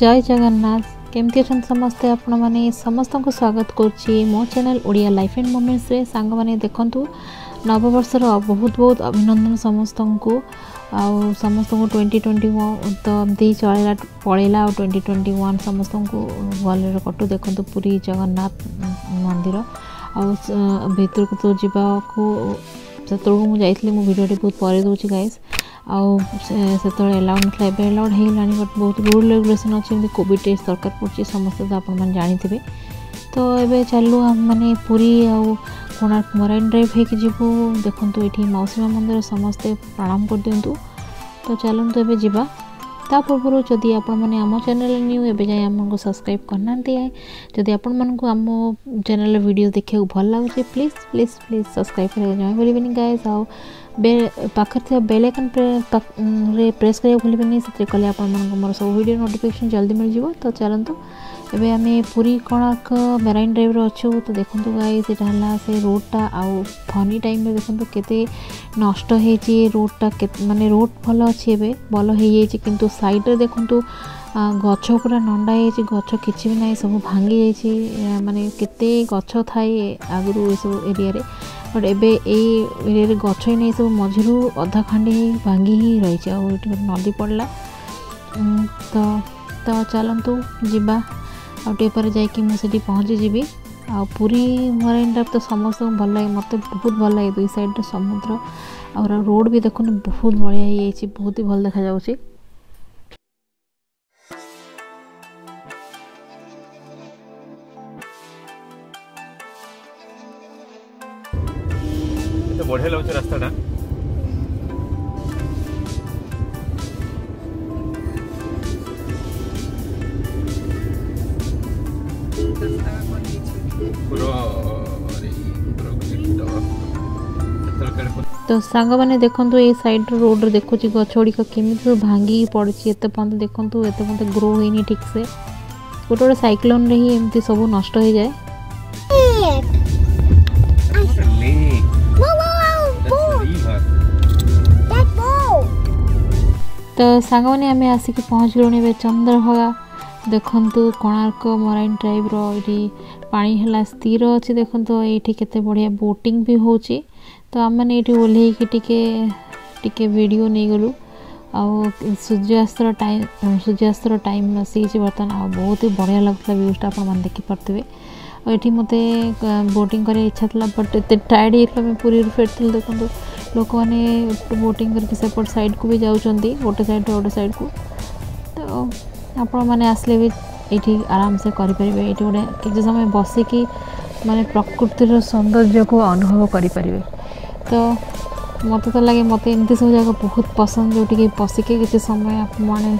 जय जगन्नाथ के अन्त समस्त को स्वागत गरु मो च्यानेल्डिया लफ एन्ड मुभमेन्ट्स साङ्गम देख्नु नवबर्ष र बहुत बहुत अभिनन्दन समस्तु आउ सम ट्वेन्टी ट्वेन्टी ति चल पढेला 2021 ट्वेन्टी वान् समस्तु गल कटु देखु पुरी जगन्नाथ मन्दिर आउँछ भुकि म भिडियो बहुत पढाइदिउँ गाइस ଆଉ ସେତେବେଳେ ଆଲାଉଡ୍ ନଥିଲା ଏବେ ଆଲାଉଡ୍ ହେଇଗଲାଣି ବଟ୍ ବହୁତ ରୁଲ୍ ରେଗୁଲେସନ୍ ଅଛି ଯେମିତି କୋଭିଡ଼ ଟେଷ୍ଟ ଦରକାର ପଡ଼ୁଛି ସମସ୍ତେ ତ ଆପଣମାନେ ଜାଣିଥିବେ ତ ଏବେ ଚାଲୁ ଆମମାନେ ପୁରୀ ଆଉ କୋଣାର୍କ ମରାଇନ୍ ଡ୍ରାଇଭ୍ ହେଇକି ଯିବୁ ଦେଖନ୍ତୁ ଏଠି ମାଉସୀ ମା ମନ୍ଦିର ସମସ୍ତେ ପ୍ରଣାମ କରିଦିଅନ୍ତୁ ତ ଚାଲନ୍ତୁ ଏବେ ଯିବା ତା ପୂର୍ବରୁ ଯଦି ଆପଣମାନେ ଆମ ଚ୍ୟାନେଲ୍ ନ୍ୟୁ ଏବେ ଯାଏ ଆମକୁ ସବସ୍କ୍ରାଇବ୍ କରିନାହାନ୍ତି ଯଦି ଆପଣମାନଙ୍କୁ ଆମ ଚ୍ୟାନେଲ୍ର ଭିଡ଼ିଓ ଦେଖିବାକୁ ଭଲ ଲାଗୁଛି ପ୍ଲିଜ୍ ପ୍ଲିଜ୍ ପ୍ଲିଜ୍ ସବସ୍କ୍ରାଇବ୍ କରିବାକୁ ଜମା ଭୁଲିବେନି ଗାଏସ୍ ଆଉ ପାଖରେ ଥିବା ବେଲ୍ ଆଇକନ୍ରେ ପ୍ରେସ୍ କରିବାକୁ ଭୁଲିବେନି ସେଥିରେ କଲେ ଆପଣମାନଙ୍କୁ ମୋର ସବୁ ଭିଡ଼ିଓ ନୋଟିଫିକେସନ୍ ଜଲ୍ଦି ମିଳିଯିବ ତ ଚାଲନ୍ତୁ ଏବେ ଆମେ ପୁରୀ କୋଣାର୍କ ମେରାଇନ୍ ଡ୍ରାଇଭ୍ରେ ଅଛୁ ତ ଦେଖନ୍ତୁ ଗାଈ ସେଇଟା ହେଲା ସେ ରୋଡ଼୍ଟା ଆଉ ଫନି ଟାଇମ୍ରେ ଦେଖନ୍ତୁ କେତେ ନଷ୍ଟ ହେଇଛି ରୋଡ଼୍ଟା କେତେ ମାନେ ରୋଡ଼୍ ଭଲ ଅଛି ଏବେ ଭଲ ହେଇଯାଇଛି କିନ୍ତୁ ସାଇଡ଼୍ରେ ଦେଖନ୍ତୁ ଗଛ ପୁରା ନଣ୍ଡା ହେଇଯାଇଛି ଗଛ କିଛି ବି ନାହିଁ ସବୁ ଭାଙ୍ଗି ଯାଇଛି ମାନେ କେତେ ଗଛ ଥାଏ ଆଗରୁ ଏସବୁ ଏରିଆରେ ବଟ୍ ଏବେ ଏଇ ଏରିଆରେ ଗଛ ହିଁ ନାହିଁ ସବୁ ମଝିରୁ ଅଧା ଖଣ୍ଡେ ହେଇ ଭାଙ୍ଗି ହିଁ ରହିଛି ଆଉ ଏଠି ଗୋଟେ ନଦୀ ପଡ଼ିଲା ତ ତ ଚାଲନ୍ତୁ ଯିବା ଆଉ ଟିକେ ପରେ ଯାଇକି ମୁଁ ସେଠି ପହଞ୍ଚିଯିବି ଆଉ ପୁରୀ ମରାଇନ୍ ତ ସମସ୍ତଙ୍କୁ ଭଲ ଲାଗେ ମୋତେ ବହୁତ ଭଲ ଲାଗେ ଦୁଇ ସାଇଡ଼୍ରେ ସମୁଦ୍ର ଆଉ ରୋଡ଼୍ ବି ଦେଖନ୍ତୁ ବହୁତ ବଢ଼ିଆ ହେଇଯାଇଛି ବହୁତ ହି ଭଲ ଦେଖାଯାଉଛି ତ ସାଙ୍ଗମାନେ ଦେଖନ୍ତୁ ଏଇ ସାଇଡ଼୍ର ରୋଡ଼୍ରେ ଦେଖୁଛି ଗଛ ଗୁଡ଼ିକ କେମିତି ସବୁ ଭାଙ୍ଗିକି ପଡ଼ିଛି ଏତେ ପର୍ଯ୍ୟନ୍ତ ଦେଖନ୍ତୁ ଏତେ ପର୍ଯ୍ୟନ୍ତ ଗ୍ରୋ ହେଇନି ଠିକ୍ସେ ଗୋଟେ ଗୋଟେ ସାଇକ୍ଲୋନ୍ରେ ହିଁ ଏମିତି ସବୁ ନଷ୍ଟ ହେଇଯାଏ ତ ସାଙ୍ଗମାନେ ଆମେ ଆସିକି ପହଞ୍ଚିଲୁଣି ଏବେ ଚନ୍ଦ୍ରଭାଗା ଦେଖନ୍ତୁ କୋଣାର୍କ ମରାଇନ୍ ଡ୍ରାଇଭ୍ର ଏଇଠି ପାଣି ହେଲା ସ୍ଥିର ଅଛି ଦେଖନ୍ତୁ ଏଇଠି କେତେ ବଢ଼ିଆ ବୋଟିଂ ବି ହେଉଛି ତ ଆମେମାନେ ଏଇଠି ଓହ୍ଲେଇକି ଟିକେ ଟିକେ ଭିଡ଼ିଓ ନେଇଗଲୁ ଆଉ ସୂର୍ଯ୍ୟାସ୍ତର ଟାଇମ୍ ସୂର୍ଯ୍ୟାସ୍ତର ଟାଇମ୍ ଆସିଯାଇଛି ବର୍ତ୍ତମାନ ଆଉ ବହୁତ ହି ବଢ଼ିଆ ଲାଗୁଥିଲା ଭ୍ୟୁଜ୍ଟା ଆପଣମାନେ ଦେଖିପାରୁଥିବେ ଆଉ ଏଠି ମୋତେ ବୋଟିଂ କରିବା ଇଚ୍ଛା ଥିଲା ବଟ୍ ଏତେ ଟାୟାର୍ଡ଼ ହେଇଥିଲା ଆମେ ପୁରୀରୁ ଫେରିଥିଲୁ ଦେଖନ୍ତୁ ଲୋକମାନେ ବୋଟିଂ କରିକି ସେପଟ ସାଇଡ଼୍କୁ ବି ଯାଉଛନ୍ତି ଗୋଟେ ସାଇଡ଼୍ରୁ ଗୋଟେ ସାଇଡ଼୍କୁ ତ ଆପଣମାନେ ଆସିଲେ ବି ଏଇଠି ଆରାମସେ କରିପାରିବେ ଏଇଠି ଗୋଟେ କିଛି ସମୟ ବସିକି ମାନେ ପ୍ରକୃତିର ସୌନ୍ଦର୍ଯ୍ୟକୁ ଅନୁଭବ କରିପାରିବେ ତ ମୋତେ ତ ଲାଗେ ମୋତେ ଏମିତି ସବୁ ଜାଗା ବହୁତ ପସନ୍ଦ ଯେଉଁଠିକି ବସିକି କିଛି ସମୟ ଆପଣମାନେ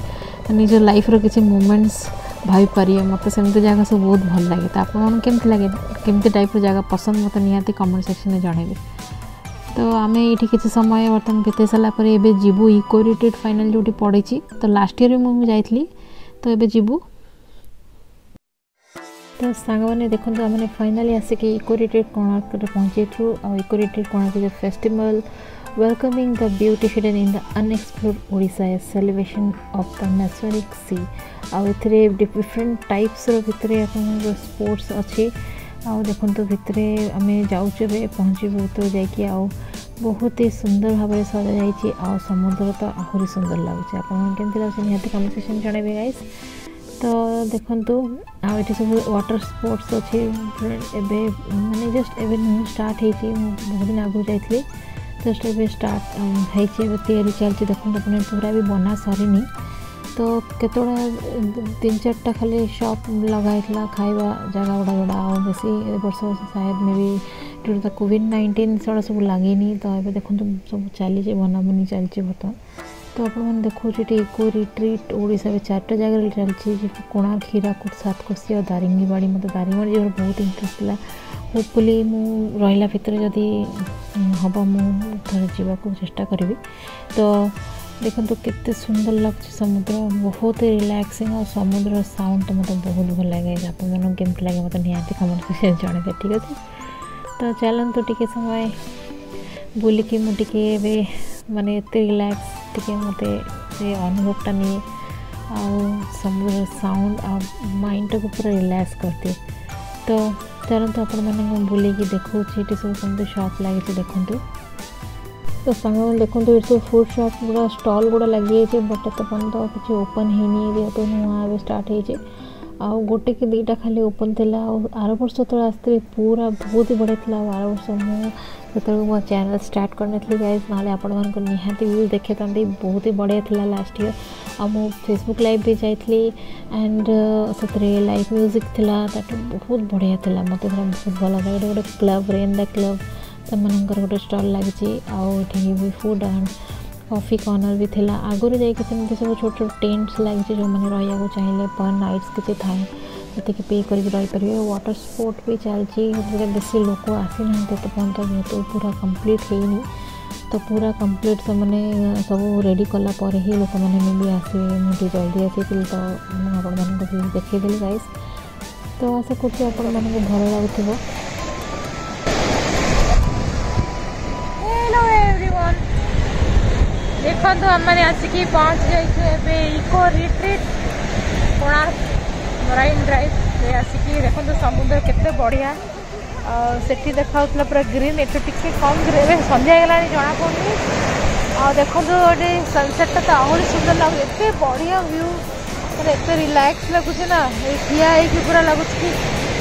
ନିଜ ଲାଇଫ୍ର କିଛି ମୁମେଣ୍ଟସ୍ ଭାବିପାରିବେ ମୋତେ ସେମିତି ଜାଗା ସବୁ ବହୁତ ଭଲ ଲାଗେ ତ ଆପଣମାନଙ୍କୁ କେମିତି ଲାଗେ କେମିତି ଟାଇପ୍ର ଜାଗା ପସନ୍ଦ ମୋତେ ନିହାତି କମେଣ୍ଟ ସେକ୍ସନ୍ରେ ଜଣାଇବେ ତ ଆମେ ଏଇଠି କିଛି ସମୟ ବର୍ତ୍ତମାନ ବିତେଇ ସାରିଲା ପରେ ଏବେ ଯିବୁ ଇକୋରିଟେଡ଼ ଫାଇନାଲ୍ ଯେଉଁଠି ପଡ଼ିଛି ତ ଲାଷ୍ଟ ଇୟର୍ ବି ମୁଁ ଯାଇଥିଲି ତ ଏବେ ଯିବୁ ତ ସାଙ୍ଗମାନେ ଦେଖନ୍ତୁ ଆମେ ଫାଇନାଲି ଆସିକି ଇକୋ ରିଟ୍ରିଟ୍ କୋଣାର୍କରେ ପହଞ୍ଚିଛୁ ଆଉ ଇକୋ ରିଟ୍ରିଟ୍ କୋଣାର୍କ ଯେଉଁ festival welcoming the beauty hidden in the unexplored Odisha as celebration of the Masonic Sea. ଆଉ ଏଥିରେ ଡିଫରେଣ୍ଟ ଟାଇପ୍ସର ଭିତରେ ଆପଣଙ୍କର ସ୍ପୋର୍ଟସ୍ ଅଛି ଆଉ ଦେଖନ୍ତୁ ଭିତରେ ଆମେ ଯାଉଛୁ ଏବେ ପହଞ୍ଚିବୁ ଭିତରୁ ଯାଇକି ଆଉ बहुत ही सुंदर भाव में सजा जाइए आ समुद्र तो आहुरी सुंदर लगुच लगे निमेसन जनइबे गाइस तो देखो आठ सब वाटर स्पोर्ट्स अच्छे एवं मानते जस्ट ए स्टार्ट बहुत दिन आगे जा जस्ट ए स्टार्ट होती चलती देखते पूरा भी बना सरनी तो कत चार खाली सप लगे खावा जगह गुड़ा गुड़ा बेस बर्ष शायद मे भी फैक्टर कोविड नाइंटीन से सब लगे तो ये देखते सब चलिए बनाबनी चलिए बर्तमान तो आप देखिए इको रिट्रीट ओडा चार्ट जगह कोणा कोणार खीराकूट सातकोशी और बाड़ी मतलब दारिंगवाड़ी जगह बहुत इंटरेस्ट है होपफुली मु रहा भितर जदि हम मुझे जावाक चेस्टा करी तो देखो के सुंदर लगुच समुद्र बहुत रिलैक्सिंग और समुद्र साउंड तो मतलब बहुत भल लगे आप गेम मतलब निहांती कमेंट से जनता ठीक अच्छे ତ ଚାଲନ୍ତୁ ଟିକେ ସମୟ ବୁଲିକି ମୁଁ ଟିକେ ଏବେ ମାନେ ଏତେ ରିଲାକ୍ସ ଟିକେ ମୋତେ ସେ ଅନୁଭବଟା ନିଏ ଆଉ ସମୁଦ୍ର ସାଉଣ୍ଡ ଆଉ ମାଇଣ୍ଡଟାକୁ ପୁରା ରିଲାକ୍ସ କରିଦିଏ ତ ଚାଲନ୍ତୁ ଆପଣମାନଙ୍କୁ ବୁଲିକି ଦେଖାଉଛି ଏଠି ସବୁ କେମିତି ସପ୍ ଲାଗିଛି ଦେଖନ୍ତୁ ତ ସାଙ୍ଗମାନେ ଦେଖନ୍ତୁ ଏଠି ସବୁ ଫୁଡ଼ ସପ୍ ଗୁଡ଼ା ଷ୍ଟଲ୍ ଗୁଡ଼ା ଲାଗିଯାଇଛି ବଟ୍ ଏତେ ପର୍ଯ୍ୟନ୍ତ କିଛି ଓପନ୍ ହେଇନି ଯେହେତୁ ନୂଆ ଏବେ ଷ୍ଟାର୍ଟ ହେଇଛି ଆଉ ଗୋଟେ କି ଦୁଇଟା ଖାଲି ଓପନ୍ ଥିଲା ଆଉ ଆର ବର୍ଷ ଯେତେବେଳେ ଆସିଥିଲି ପୁରା ବହୁତ ହି ବଢ଼ିଆ ଥିଲା ଆଉ ଆର ବର୍ଷ ମୁଁ ଯେତେବେଳେ ମୋ ଚ୍ୟାନେଲ୍ ଷ୍ଟାର୍ଟ କରିନଥିଲି ଗାଇଜ୍ ନହେଲେ ଆପଣମାନଙ୍କୁ ନିହାତି ଭିଉ ଦେଖେଇଥାନ୍ତି ବହୁତ ହି ବଢ଼ିଆ ଥିଲା ଲାଷ୍ଟ ଇୟର୍ ଆଉ ମୁଁ ଫେସବୁକ୍ ଲାଇଭ୍ ବି ଯାଇଥିଲି ଆଣ୍ଡ ସେଥିରେ ଲାଇଭ୍ ମ୍ୟୁଜିକ୍ ଥିଲା ତାଠୁ ବହୁତ ବଢ଼ିଆ ଥିଲା ମୋତେ ସେଟା ବହୁତ ଭଲ ଲାଗେ ଗୋଟେ ଗୋଟେ କ୍ଲବ୍ ରେନ୍ ଦ କ୍ଲବ୍ ସେମାନଙ୍କର ଗୋଟେ ଷ୍ଟଲ୍ ଲାଗିଛି ଆଉ ଏଠି ବି ଫୁଡ଼୍ ଆଣ୍ଡ कफि कर्णर भी था आगे जाइए सब छोट छोट टेन्ट्स लगे जो मैंने रही चाहिए पर नाइट्स किसी था जैसे कि पे करें व्टर स्पोर्ट भी चलती बेस लोक आसी ना ये पर्यटन जेहतु पूरा कम्प्लीट हो तो पूरा कम्प्लीट से मैंने सब रेडी कलापर ही लोक तो तो मैंने तो भी आसवे जल्दी आसी तो मुझे आपदेली गाइस तो आशा करके आपल लगुव ଦେଖନ୍ତୁ ଆମେମାନେ ଆସିକି ପହଞ୍ଚି ଯାଇଛୁ ଏବେ ଇକୋ ରିଟ୍ରିଟ୍ କୋଣାର୍କ ମରାଇନ୍ ଡ୍ରାଇଭ୍ରେ ଆସିକି ଦେଖନ୍ତୁ ସମୁଦ୍ର କେତେ ବଢ଼ିଆ ଆଉ ସେଠି ଦେଖାହେଉଥିଲା ପୁରା ଗ୍ରୀନ୍ ଏଠୁ ଟିକେ କମ୍ ଏବେ ସନ୍ଧ୍ୟା ହେଇଗଲାଣି ଜଣାପଡ଼ୁନି ଆଉ ଦେଖନ୍ତୁ ଗୋଟେ ସନ୍ସେଟ୍ଟା ତ ଆହୁରି ସୁନ୍ଦର ଲାଗୁଛି ଏତେ ବଢ଼ିଆ ଭ୍ୟୁ ମାନେ ଏତେ ରିଲାକ୍ସ ଲାଗୁଛି ନା ଏଇ ଠିଆ ହେଇକି ପୁରା ଲାଗୁଛି କି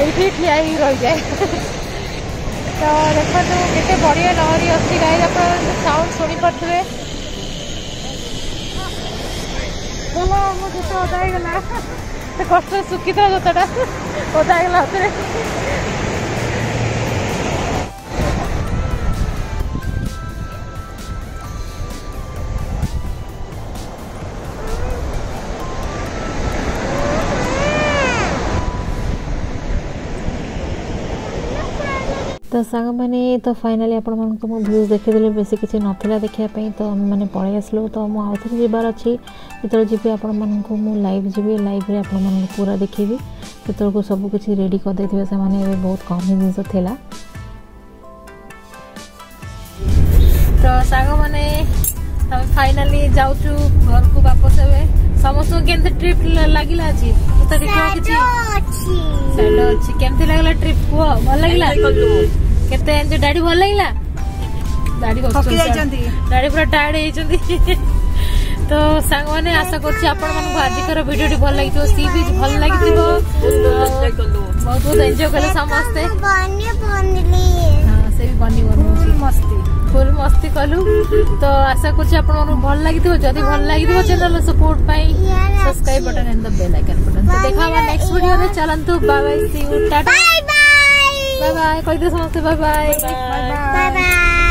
ଏଇଠି ଠିଆ ହେଇକି ରହିଯାଏ ତ ଦେଖନ୍ତୁ କେତେ ବଢ଼ିଆ ଲହରୀ ଅଛି ଗାଈ ଆପଣ ସାଉଣ୍ଡ ଶୁଣିପାରୁଥିବେ ଭଲ ମୋ ଜୋତା ଓଦା ହେଇଗଲା ସେ କଷ୍ଟରେ ଶୁଖିଥିଲା ଜୋତାଟା ଓଦା ହେଇଗଲା ହାତରେ তো ସାଙ୍ଗମାନେ ତ ଫାଇନାଲି ଆପଣମାନଙ୍କୁ ମୁଁ ଭ୍ୟୁଜ୍ ଦେଖିଦେଲି ବେଶୀ କିଛି ନଥିଲା ଦେଖିବା ପାଇଁ ତ ଆମେମାନେ ପଳେଇ ଆସିଲୁ ତ ମୁଁ ଆଉ ଥରେ ଯିବାର ଅଛି ଯେତେବେଳେ ଯିବି ଆପଣମାନଙ୍କୁ ମୁଁ ଲାଇଭ୍ ଯିବି ଲାଇଭ୍ରେ ଆପଣମାନଙ୍କୁ ପୁରା ଦେଖିବି ସେତେବେଳକୁ ସବୁକିଛି ରେଡ଼ି କରିଦେଇଥିବେ ସେମାନେ ଏବେ ବହୁତ କମ୍ ଜିନିଷ ଥିଲା ତ ସାଙ୍ଗମାନେ ଆମେ ଫାଇନାଲି ଯାଉଛୁ ଘରକୁ ବାପସ ଏବେ ସମସ୍ତଙ୍କୁ କେମିତି ଟ୍ରିପ୍ ଲାଗିଲା ଅଛି ତ ଦେଖିବା କିଛି ଅଛି କେମିତି ଲାଗିଲା ଟ୍ରିପ୍ କୁହ ଭଲ ଲାଗିଲା କେତେ ଜାଣିଛ ଡାଡି ଭଲ ଲାଗିଲା ଡାଡି ଡାଡି ପୁରା ଟାୟାର୍ଡ ହେଇଛନ୍ତି ତ ସାଙ୍ଗମାନେ ଆଶା କରୁଛି ଆପଣମାନଙ୍କୁ ଆଜିକାର ଭିଡ଼ିଓଟି ଭଲ ଲାଗିଥିବ ସି ବି ଭଲ ଲାଗିଥିବ ବହୁତ ବହୁତ ଏନ୍ଜୟ କଲେ ସମସ୍ତେ ସେ ବି ବନି ବନଉଛି ମସ୍ତି ଫୁଲ ମସ୍ତି କଲୁ ତ ଆଶା କରୁଛି ଆପଣମାନଙ୍କୁ ଭଲ ଲାଗିଥିବ ଯଦି ଭଲ ଲାଗିଥିବ ଚ୍ୟାନେଲ ସପୋର୍ଟ ପାଇଁ subscribe button and the bell icon button ତ ଦେଖା ହବା ନେକ୍ସଟ ଭିଡ଼ିଓରେ ଚାଲନ୍ତୁ bye bye see you tata bye bye कोई समझते बाय बाय बाय बाय